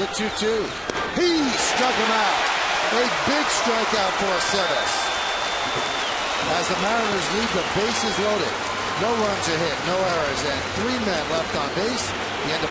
The 2 2. He struck him out. A big strikeout for Aceves. As the Mariners leave the bases loaded. No runs are hit, no errors, and three men left on base. The end of